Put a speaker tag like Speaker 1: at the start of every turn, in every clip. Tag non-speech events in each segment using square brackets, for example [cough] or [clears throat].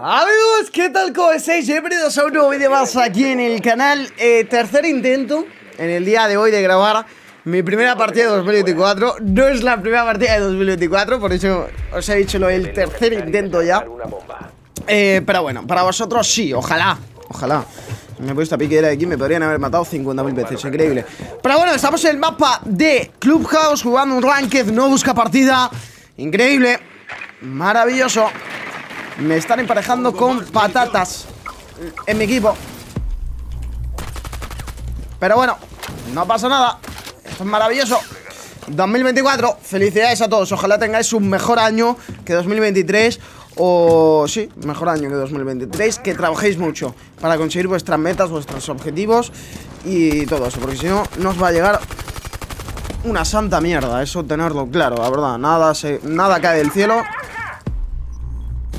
Speaker 1: Amigos, ¿qué tal? ¿Cómo estáis? Bienvenidos a un nuevo vídeo más aquí en el canal eh, Tercer intento en el día de hoy de grabar mi primera partida de 2024 No es la primera partida de 2024, por eso os he dicho lo del tercer intento ya. Eh, Pero bueno, para vosotros sí, ojalá, ojalá. Me he puesto a piquera aquí, me podrían haber matado 50.000 veces, increíble. Pero bueno, estamos en el mapa de Clubhouse jugando un Ranked, no busca partida. Increíble, maravilloso me están emparejando con patatas en mi equipo. Pero bueno, no pasa nada. Esto es maravilloso. 2024, felicidades a todos. Ojalá tengáis un mejor año que 2023. O sí, mejor año que 2023. Que trabajéis mucho para conseguir vuestras metas, vuestros objetivos y todo eso. Porque si no, nos va a llegar una santa mierda. Eso tenerlo claro, la verdad. Nada, se, nada cae del cielo.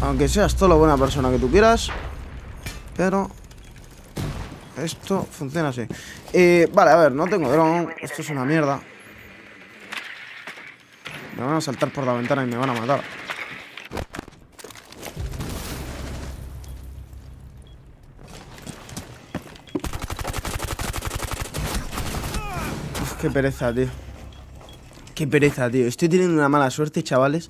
Speaker 1: Aunque seas toda la buena persona que tú quieras Pero Esto funciona así. Eh, Vale, a ver, no tengo dron Esto es una mierda. Me van a saltar por la ventana y me van a matar. Uf, qué pereza, tío. Qué pereza, tío. Estoy teniendo una mala suerte, chavales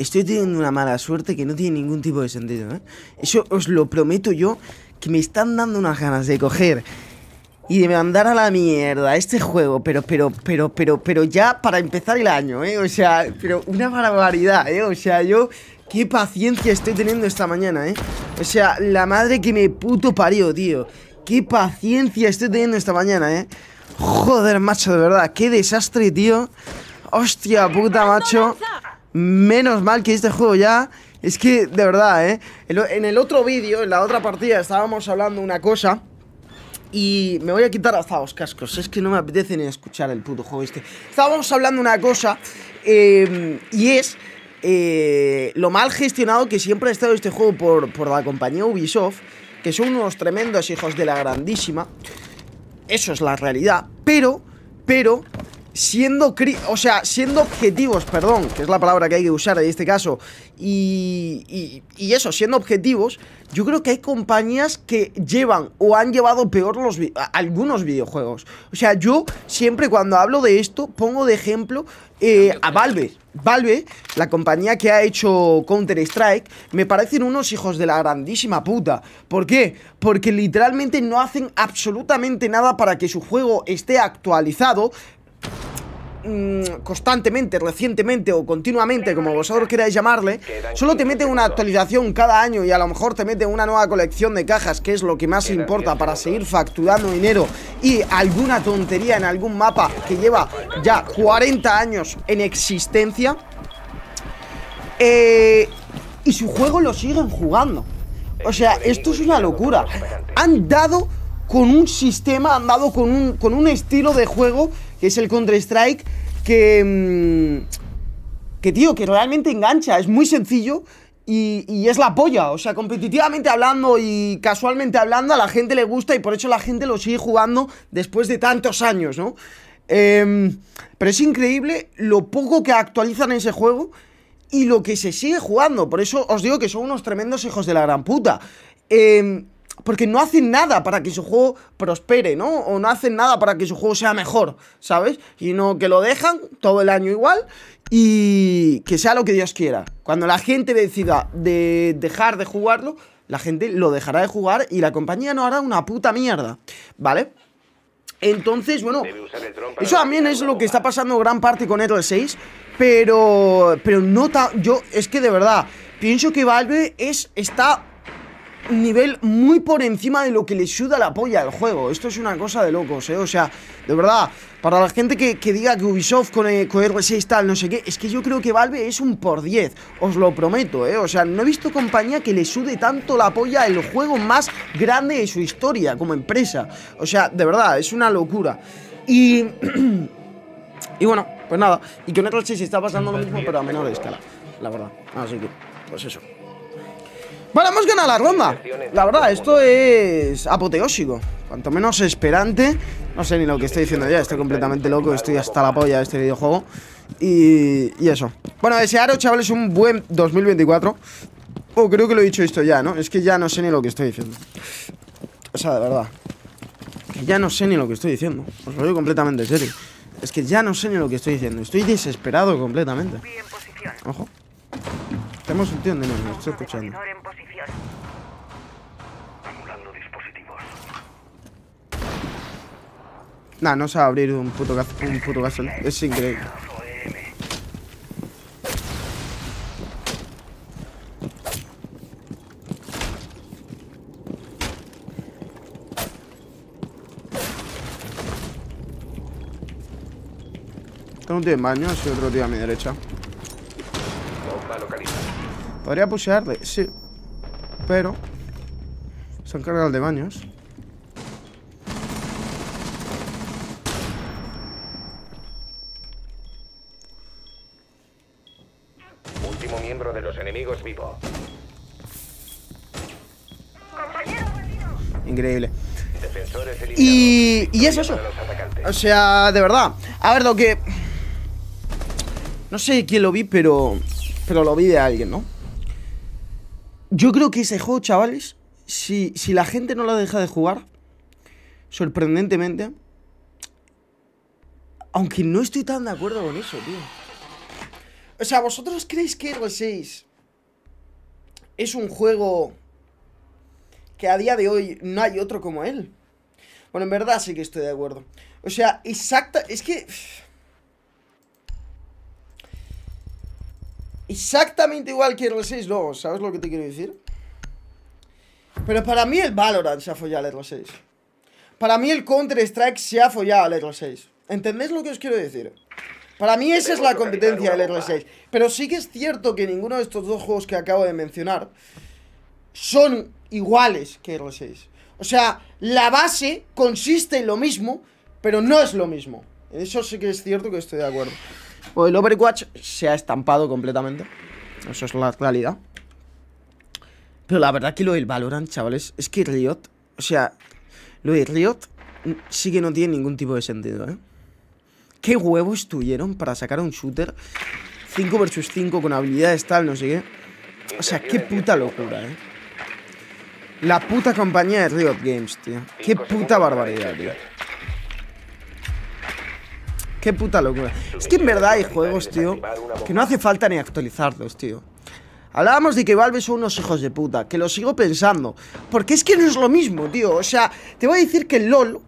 Speaker 1: Estoy teniendo una mala suerte que no tiene ningún tipo de sentido, ¿eh? Eso os lo prometo yo, que me están dando unas ganas de coger y de mandar a la mierda este juego, pero, pero, pero, pero, pero ya para empezar el año, ¿eh? O sea, pero una barbaridad, ¿eh? O sea, yo, qué paciencia estoy teniendo esta mañana, ¿eh? O sea, la madre que me puto parió, tío. Qué paciencia estoy teniendo esta mañana, ¿eh? Joder, macho, de verdad, qué desastre, tío. Hostia puta, macho. Menos mal que este juego ya... Es que, de verdad, ¿eh? En el otro vídeo, en la otra partida, estábamos hablando una cosa... Y me voy a quitar hasta los cascos. Es que no me apetece ni escuchar el puto juego este. Estábamos hablando una cosa em, Y es eh, Lo mal gestionado que siempre ha estado este juego por, por la compañía Ubisoft Que son unos tremendos hijos de la grandísima. Eso es la realidad Pero, pero siendo, o sea, siendo objetivos, perdón, que es la palabra que hay que usar en este caso, y, y, eso, siendo objetivos, yo creo que hay compañías que llevan o han llevado peor los algunos videojuegos. O sea, yo siempre cuando hablo de esto pongo de ejemplo eh, a Valve. Valve, la compañía que ha hecho Counter-Strike, me parecen unos hijos de la grandísima puta. ¿Por qué? Porque literalmente no hacen absolutamente nada para que su juego esté actualizado, Mm, constantemente, recientemente o continuamente, como vosotros queráis llamarle, solo te mete una actualización cada año y a lo mejor te mete una nueva colección de cajas, que es lo que más importa para seguir facturando dinero y alguna tontería en algún mapa que lleva ya 40 años en existencia. Eh, y su juego lo siguen jugando. O sea, esto es una locura. Han dado con un sistema, han dado con un, con un estilo de juego que es el Counter-Strike, que... Mm, que, tío, que realmente engancha, es muy sencillo y, es la polla, o sea, competitivamente hablando y casualmente hablando, a la gente le gusta y por eso la gente lo sigue jugando después de tantos años, ¿no? Em, pero es increíble lo poco que actualizan ese juego y lo que se sigue jugando, por eso os digo que son unos tremendos hijos de la gran puta. Eh, porque no hacen nada para que su juego prospere, ¿no? O no hacen nada para que su juego sea mejor, ¿sabes? Y no que lo dejan todo el año igual y que sea lo que Dios quiera. Cuando la gente decida de dejar de jugarlo, la gente lo dejará de jugar y la compañía no hará una puta mierda, ¿vale? Entonces, bueno, eso también es lo que está pasando gran parte con el 6, pero pero no yo es que de verdad pienso que Valve es está nivel muy por encima de lo que le suda la polla al juego. Esto es una cosa de locos, ¿eh? O sea, de verdad, para la gente que, diga que Ubisoft con, el, con R6 tal, no sé qué, es que yo creo que Valve es un por 10, os lo prometo, ¿eh? O sea, no he visto compañía que le sude tanto la polla el juego más grande de su historia como empresa. O sea, de verdad, es una locura. Y... [clears throat] y bueno, pues nada, y con R6 está pasando lo mismo, pero a menor escala, la verdad. Así que, pues eso. Bueno, hemos ganado la ronda La verdad, esto es apoteósico Cuanto menos esperante No sé ni lo que estoy diciendo ya Estoy completamente loco Estoy hasta la polla de este videojuego Y, y eso Bueno, desearos, chavales, un buen 2024 Oh, creo que lo he dicho esto ya, ¿no? Es que ya no sé ni lo que estoy diciendo. O sea, de verdad. Que ya no sé ni lo que estoy diciendo. Os lo digo completamente en serio. Es que ya no sé ni lo que estoy diciendo. Estoy desesperado completamente. Ojo. Tenemos un tío en me estoy escuchando. Nah, no a abrir un puto, un puto gasol. Es increíble. Tengo un tío en baño y otro tío a mi derecha. Podría pushearle, sí. Pero... Se han cargado de baños.
Speaker 2: Último miembro de los enemigos vivo.
Speaker 1: Increíble. Y, y es eso. O sea, de verdad. A ver, lo que... No sé quién lo vi, pero... Pero lo vi de alguien, ¿no? Yo creo que ese juego, chavales, si, si la gente no lo deja de jugar, sorprendentemente, aunque no estoy tan de acuerdo con eso, tío. O sea, ¿vosotros creéis que R6 es un juego que a día de hoy no hay otro como él? Bueno, en verdad sí que estoy de acuerdo. O sea, exacta... Es que... Exactamente igual que R6, no, ¿sabes lo que te quiero decir? Pero para mí el Valorant se ha follado al R6 Para mí el Counter-Strike se ha follado al R6 ¿Entendéis lo que os quiero decir? Para mí esa es la competencia del R6 Pero sí que es cierto que ninguno de estos dos juegos que acabo de mencionar Son iguales que R6 O sea, la base consiste en lo mismo Pero no es lo mismo Eso sí que es cierto que estoy de acuerdo pues el Overwatch se ha estampado completamente. Eso es la realidad. Pero la verdad que lo del Valorant, chavales, es que Riot, o sea, lo de Riot sí que no tiene ningún tipo de sentido, ¿eh? ¿Qué huevos tuvieron para sacar un shooter 5 vs 5 con habilidades tal, no sé qué? O sea, qué puta locura, ¿eh? La puta compañía de Riot Games, tío. Qué puta barbaridad, tío. Qué puta locura. Es que en verdad hay juegos, tío, que no hace falta ni actualizarlos, tío. Hablábamos de que Valve son unos hijos de puta, que lo sigo pensando. Porque es que no es lo mismo, tío. O sea, te voy a decir que el LOL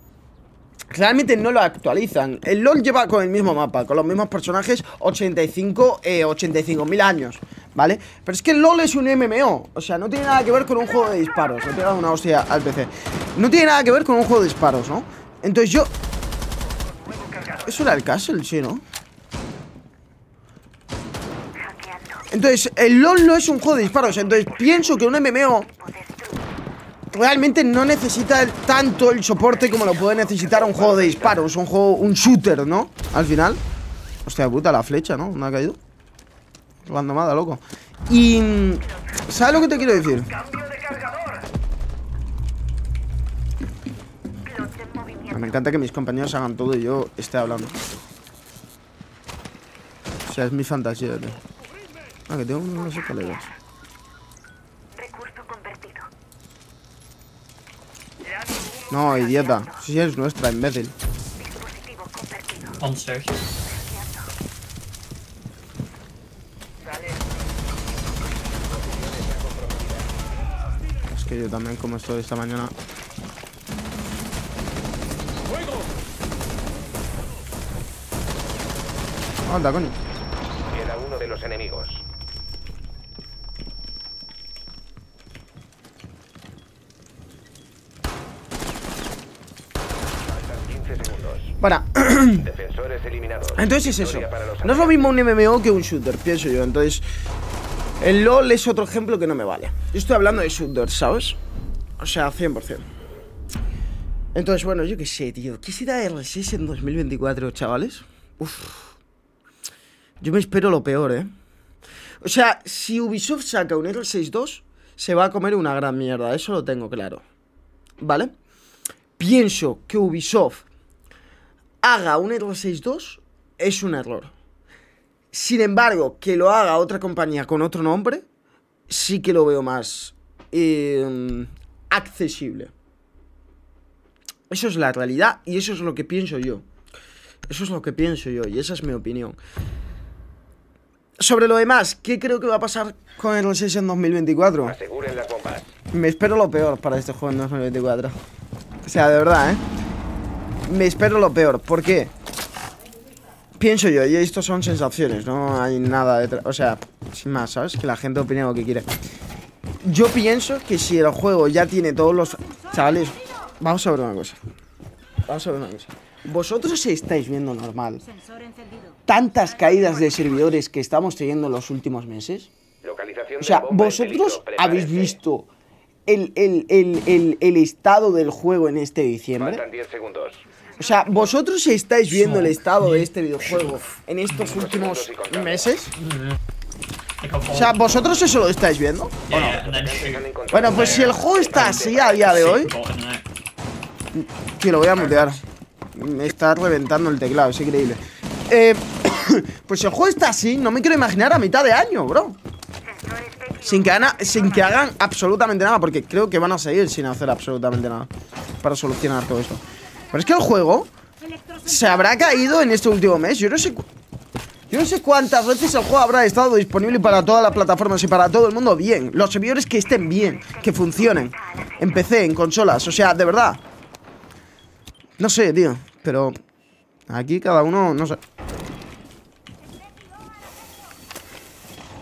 Speaker 1: realmente no lo actualizan. El LOL lleva con el mismo mapa, con los mismos personajes 85, eh, 85 mil años, ¿vale? Pero es que LOL es un MMO, o sea, no tiene nada que ver con un juego de disparos. No tiene una hostia al PC. No tiene nada que ver con un juego de disparos, ¿no? Entonces yo eso era el castle, sí, ¿no? Entonces, el LOL no es un juego de disparos Entonces, pienso que un MMO Realmente no necesita tanto el soporte Como lo puede necesitar un juego de disparos Un juego, un shooter, ¿no? Al final Hostia puta, la flecha, ¿no? ¿No ha caído? Randomada, loco Y... ¿Sabes lo que te quiero decir? Me encanta que mis compañeros hagan todo y yo esté hablando. O sea, es mi fantasía, tío. Ah, que tengo unos escaleras. No, idiota. Si es nuestra, imbécil. Es que yo también, como estoy esta mañana, Anda, coño.
Speaker 2: Queda uno de los enemigos.
Speaker 1: Para. [clears throat] Entonces es eso. No es lo mismo un MMO que un shooter, pienso yo. Entonces, el LOL es otro ejemplo que no me vale. Yo estoy hablando de shooters, ¿sabes? O sea, 100%. Entonces, bueno, yo qué sé, tío. ¿Qué será R6 en 2024, chavales? Uf. Yo me espero lo peor, ¿eh? O sea, si Ubisoft saca un R62, se va a comer una gran mierda, eso lo tengo claro. ¿Vale? Pienso que Ubisoft haga un R62 es un error. Sin embargo, que lo haga otra compañía con otro nombre, sí que lo veo más eh, accesible. Eso es la realidad y eso es lo que pienso yo. Eso es lo que pienso yo y esa es mi opinión. Sobre lo demás, ¿qué creo que va a pasar con el 6 en 2024?
Speaker 2: Aseguren las bombas.
Speaker 1: Me espero lo peor para este juego en 2024. O sea, de verdad, ¿eh? Me espero lo peor. ¿Por qué? Pienso yo, y esto son sensaciones, no hay nada detrás. O sea, sin más, ¿sabes? Que la gente opine lo que quiere. Yo pienso que si el juego ya tiene todos los... Chavales, vamos a ver una cosa. Vamos a ver una cosa. ¿Vosotros estáis viendo normal tantas caídas de servidores que estamos teniendo en los últimos meses? O sea, vosotros habéis visto el, el- el- el- estado del juego en este diciembre.
Speaker 2: Faltan 10 segundos.
Speaker 1: O sea, vosotros estáis viendo el estado de este videojuego en estos últimos meses. O sea, vosotros eso lo estáis viendo.
Speaker 2: Encontrado
Speaker 1: Bueno, pues si el juego está así a día de hoy, que lo voy a mutear. Me está reventando el teclado, es increíble. Eh, [coughs] pues si el juego está así, no me quiero imaginar a mitad de año, bro. Sin que, hagan, sin que hagan absolutamente nada, porque creo que van a seguir sin hacer absolutamente nada para solucionar todo esto. Pero es que el juego se habrá caído en este último mes. Yo no sé. Yo no sé cuántas veces el juego habrá estado disponible para todas las plataformas y para todo el mundo bien. Los servidores que estén bien, que funcionen. En PC, en consolas. O sea, de verdad. No sé, tío. Pero aquí cada uno, no sé.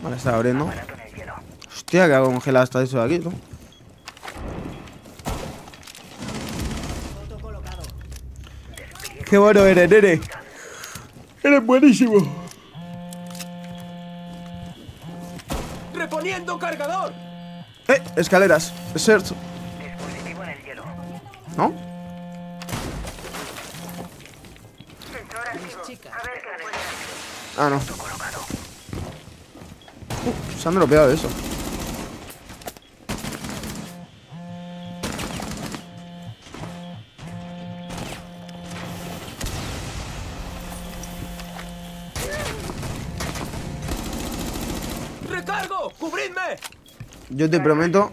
Speaker 1: Vale, está abriendo. Hostia, que congelado está eso de aquí, ¿no? Qué bueno eres, nene. Eres buenísimo.
Speaker 3: ¡Reponiendo cargador!
Speaker 1: Eh, escaleras. Search. ¿No? Ah, no. Uh, se han dropeado eso.
Speaker 3: ¡Recargo! ¡Cubridme!
Speaker 1: Yo te prometo.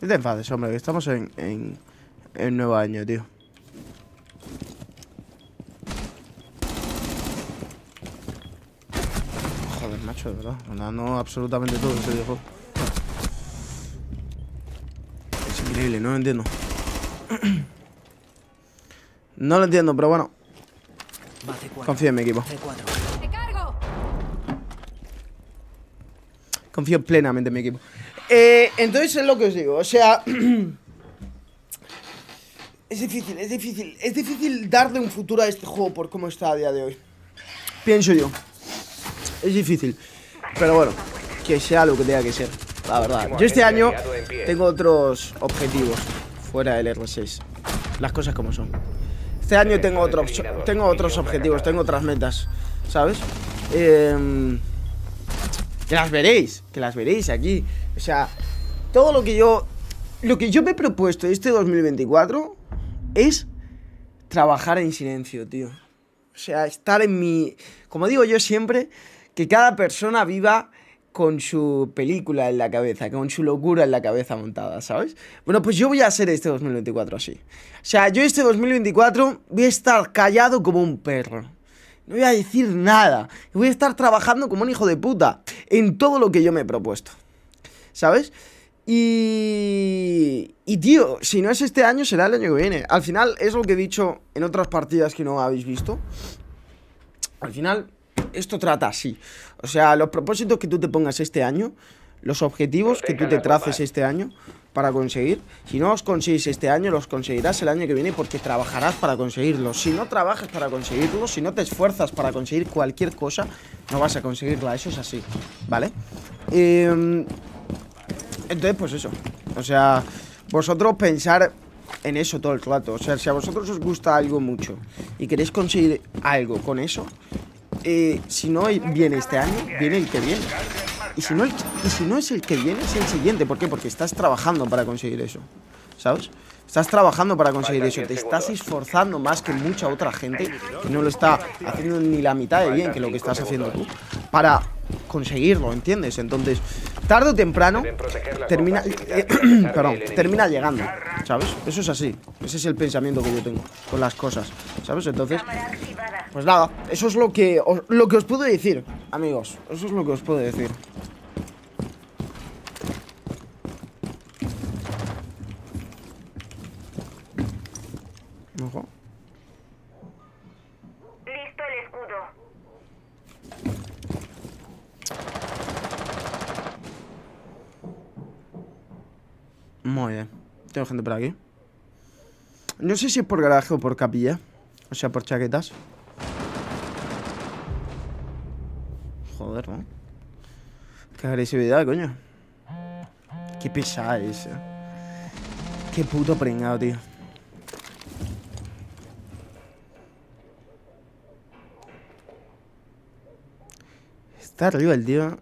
Speaker 1: No te enfades, hombre, que estamos en, en, en nuevo año, tío. Joder, macho, de verdad. Andando absolutamente todo ese videojuego. Es increíble, no lo entiendo. [clears throat] No lo entiendo, pero bueno. Confío en mi equipo. Confío plenamente en mi equipo. Eh, entonces es lo que os digo. O sea. [clears throat] es difícil, es difícil. Es difícil darle un futuro a este juego por cómo está a día de hoy. Pienso yo. Es difícil. Pero bueno, que sea lo que tenga que ser. La verdad. Yo este año tengo otros objetivos fuera del R6. Las cosas como son. Este año tengo otros, tengo otros objetivos, tengo otras metas. ¿Sabes? Eh, que las veréis, que las veréis aquí. O sea, todo lo que yo. Lo que yo me he propuesto este 2024 es trabajar en silencio, tío. O sea, estar en mi. Como digo yo siempre, que cada persona viva con su película en la cabeza, con su locura en la cabeza montada, ¿sabes? Bueno, pues yo voy a hacer este 2024 así. O sea, yo este 2024 voy a estar callado como un perro. No voy a decir nada. Voy a estar trabajando como un hijo de puta en todo lo que yo me he propuesto. ¿Sabes? Y... Y tío, si no es este año, será el año que viene. Al final, es lo que he dicho en otras partidas que no habéis visto. Al final, esto trata así. O sea, los propósitos que tú te pongas este año, los objetivos que tú te traces este año para conseguir, si no los consigues este año, los conseguirás el año que viene porque trabajarás para conseguirlos. Si no trabajas para conseguirlos, si no te esfuerzas para conseguir cualquier cosa, no vas a conseguirla. Eso es así, ¿vale? Eh, entonces, pues eso. O sea, vosotros pensar en eso todo el rato. O sea, si a vosotros os gusta algo mucho y queréis conseguir algo con eso, eh, si no viene este año, viene el que viene. Y si, no el- y si no es el que viene, es el siguiente. ¿Por qué? Porque estás trabajando para conseguir eso. ¿Sabes? Estás trabajando para conseguir eso. Te estás esforzando más que mucha otra gente que no lo está haciendo ni la mitad de bien que lo que estás haciendo tú. Para conseguirlo, ¿entiendes? Entonces, tarde o temprano, termina, [coughs] [coughs] perdón, termina llegando, ¿sabes? Eso es así. Ese es el pensamiento que yo tengo con las cosas, ¿sabes? Entonces, pues nada, eso es lo que os, lo que os puedo decir, amigos. Eso es lo que os puedo decir. Ojo.
Speaker 4: Listo el escudo.
Speaker 1: Muy bien. Tengo gente por aquí. No sé si es por garaje o por capilla. O sea, por chaquetas. Joder, ¿no? Qué agresividad, coño. Qué pesada es. eh. Qué puto pringado, tío. Está arriba el tío.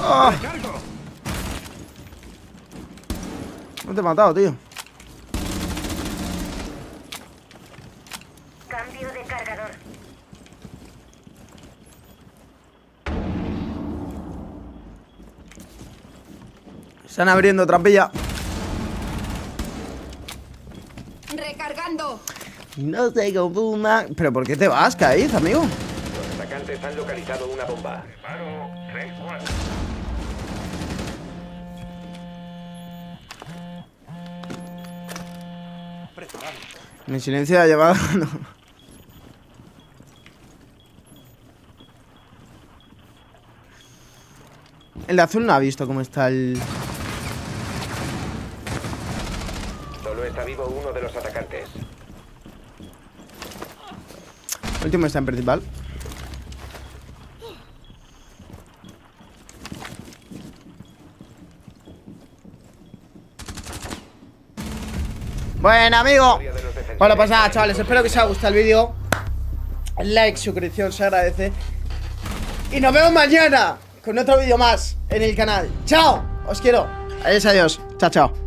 Speaker 1: ¡Ah! No te he matado, tío.
Speaker 4: Cambio de cargador.
Speaker 1: Están abriendo trampilla.
Speaker 5: Recargando.
Speaker 1: No te confunda. ¿Pero por qué te vas, Caiz, amigo?
Speaker 2: Los atacantes han localizado una bomba.
Speaker 1: Mi silencio ha llevado. [laughs] no. El de azul no ha visto cómo está el.
Speaker 2: Solo está vivo uno de los atacantes.
Speaker 1: Último está en principal. Bueno, amigo. Bueno, pues chavales, espero que os haya gustado el vídeo. Like, suscripción, se agradece. Y nos vemos mañana con otro vídeo más en el canal. ¡Chao! Os quiero. Adiós, adiós. Chao, chao.